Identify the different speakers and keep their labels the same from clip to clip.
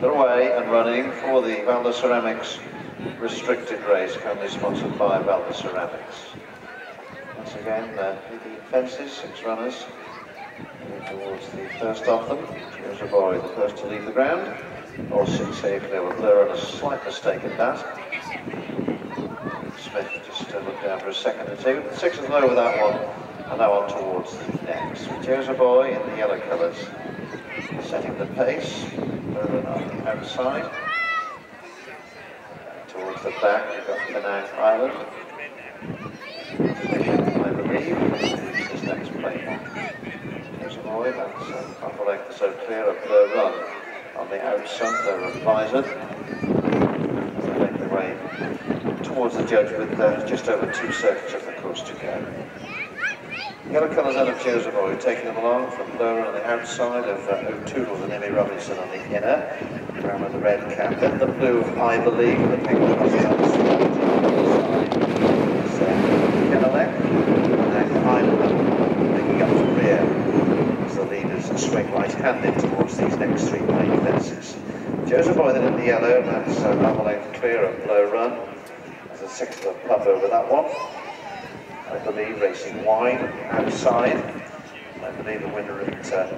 Speaker 1: They're away and running for the Valda Ceramics restricted race, currently sponsored by Valda Ceramics. Once again, the fences, six runners towards the first of them. Here's a boy, the first to leave the ground. All six safely there with and a slight mistake at that. Smith just uh, looked down for a second or two. Six is low with that one, and now on towards the next. Here's a boy in the yellow colours, setting the pace. Blur on the outside. Towards the back, you've got Penang Island. I believe, this next plane. There's a boy, that's uh, Papa so clear of the run on the outside, they're advisor. They their way towards the judge with uh, just over two circuits of the course to go. Yellow colours out of Joseph taking them along from lower on the outside of uh, O'Toole and Emmy Robinson on the inner, brown with the red cap, then the blue of I Believe, the pink on the outside, is uh, and Island making up the rear as the leaders swing right-handed towards these next three main fences. Joseph Boy then in the yellow, that's uh, Marmalade clear of Blow Run. There's a sixth of puff over that one. I believe racing wide outside. I believe the winner at uh,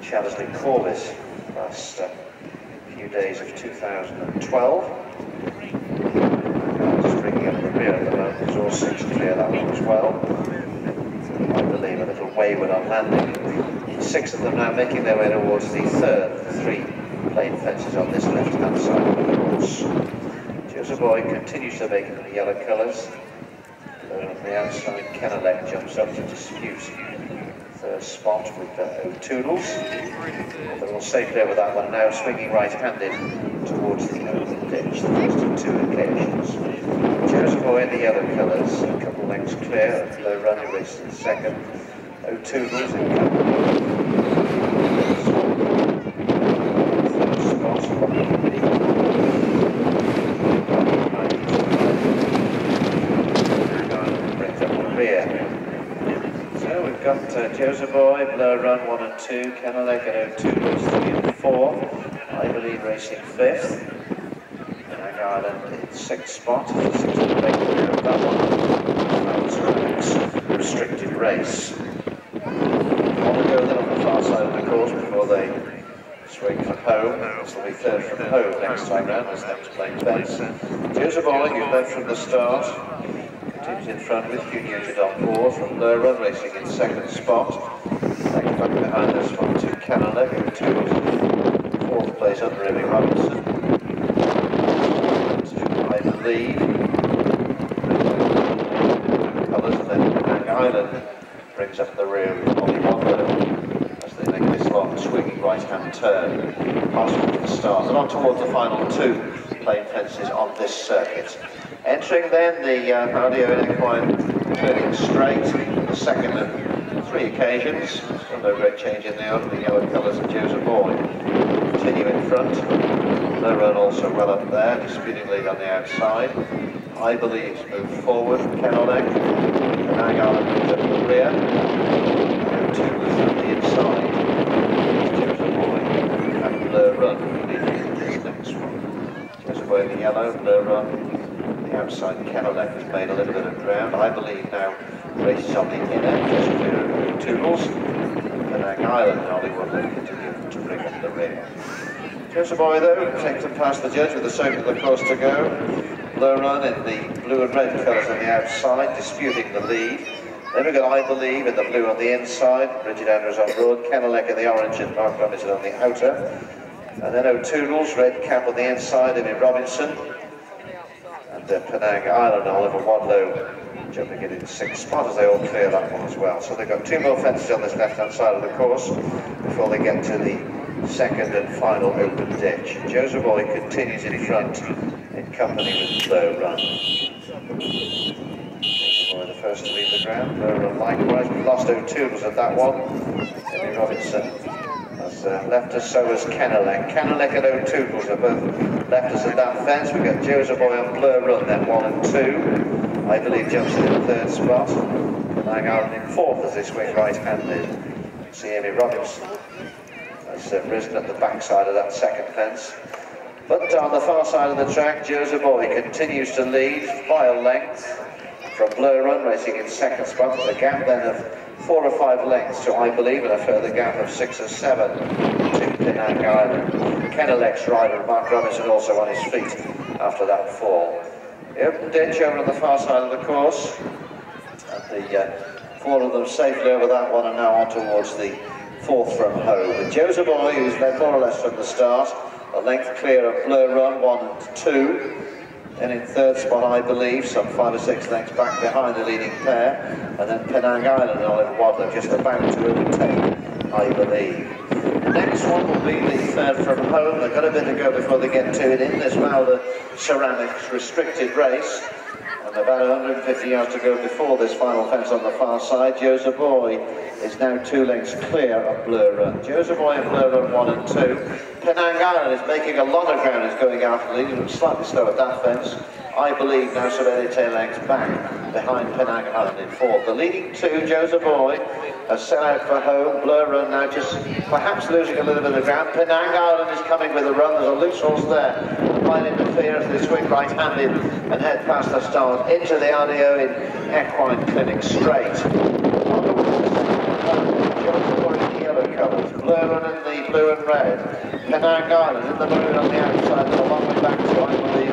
Speaker 1: Chaddesley Corbett last uh, few days of 2012. Just bringing up the rear at the moment, there's all six clear that one as well. I believe a little wayward on landing. Six of them now making their way towards the third, the three plain fences on this left-hand side of the course. Joseph Boy continues to make it in the yellow colours. On the outside, Kenelec jumps up to dispute third spot with uh, O'Toodles. They're all safe there with that one now, swinging right-handed towards the open ditch, the first of two occasions. Joseph in the yellow colours, a couple lengths clear, low running race in second. O'Toodles in company uh, Joseph Boy, Blur Run 1 and 2, Kenelec at 02 was 3 and 4, I believe racing 5th, Penang Island in 6th spot, 6th and that one, that was a restricted race. On the go then on the far side of the course before they swing for home, this will be third from home next time round, as next playing fence. Joseph Boy, who led from the start, In front with Junior Jadon Moore from Lerma racing in second spot. Next back behind this one to Canada, who took fourth place under Emmy Robinson. To I believe. Colours and then Hang Island brings up the rear with Ollie Wadlow as they make this long swinging right hand turn past the start and on towards the final two plain fences on this circuit. Entering then the uh, Bardio in equine turning straight, second of three occasions. No great change in the order, the yellow colours of Joseph Boy. Continue in front. The run also well up there, disputing lead on the outside. I believe move forward, Kenelec. Penang Island moves up the rear. Go on the inside. Joseph Boy and Run leading next one. The yellow, Blur Run outside Kenelec has made a little bit of ground. I believe now races on the inner, just of Toodles. Penang Island and Hollywood will continue to bring up the rear. Joseph Boy though takes them past the judge with the circuit of the course to go. Low run in the blue and red colours on the outside, disputing the lead. Then we've got I Believe in the blue on the inside, Bridget Andrews on board, Kenelec in the orange and Mark Robinson on the outer. And then O'Toodles, red cap on the inside, Emmy Robinson uh, Penang Island, Oliver Wadlow jumping in in sixth spot as they all clear that one as well. So they've got two more fences on this left-hand side of the course before they get to the second and final open ditch. Joseph Boy continues in front in company with Low Run. Boy the first to leave the ground. Low Run likewise. Lost O'Toole at that one. Robinson uh, left us, so has Kenelec. Kenelec and O'Toole have both left us at that fence. We've got Boy on Blur Run, then one and two. I believe Joseph in the third spot. Lang Island in fourth as they swing right-handed. See Emmy Robinson has uh, risen at the backside of that second fence. But on the far side of the track, Joe Boy continues to lead by a length from Blur Run, racing in second spot. There's a gap then of four or five lengths to, I believe, and a further gap of six or seven to Penang Island. Kennelec's rider, Mark Robinson, also on his feet after that fall. The open ditch over on the far side of the course. And the uh, four of them safely over that one and now on towards the fourth from home. Joe Boy, who's led more or less from the start, a length clear of Blur Run, one and two. Then in third spot, I believe, some five or six lengths back behind the leading pair. And then Penang Island and Oliver Wadlow just about to overtake, I believe. The next one will be the third from home. They've got a bit to go before they get to it in this now the ceramics restricted race. And about 150 yards to go before this final fence on the far side. Joseph Boy is now two lengths clear of Blur Run. Joseph Boy and Blur Run 1 and 2. Penang Island is making a lot of ground, is going after the lead, slightly slow at that fence. I believe now Sabelli Tailang's back behind Penang Island in fourth. The leading two, Joseph Boy, a set out for home. Blur run now just perhaps losing a little bit of ground. Penang Island is coming with a run. There's a loose horse there. Might interfere as they swing right-handed and head past the stall into the RDO in Equine Clinic straight. Blur Run in the blue and red, Penang Island in the maroon on the outside, and a long way back to, I believe,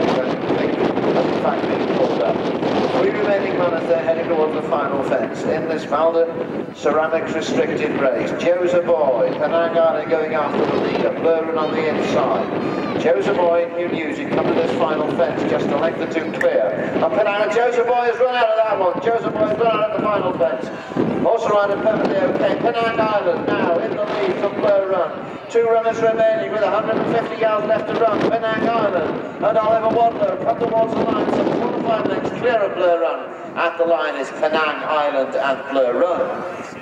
Speaker 1: as in fact being pulled up. Remaining runners there heading towards the final fence in this Valda Ceramics restricted race. Joe's a boy, Penang Island going after the leader, Blur on the inside. Joe's a boy, new news, he come to this final fence just a length or two clear. And Penang, Joe's a boy has run out of that one. Joe's a boy has run out of the final fence. Also rider perfectly okay. Penang Island now in the lead Run. Two runners remaining with 150 yards left to run. Penang Island and Oliver come towards the line. Some four or five lengths clear of Blur Run. At the line is Penang Island and Blur Run.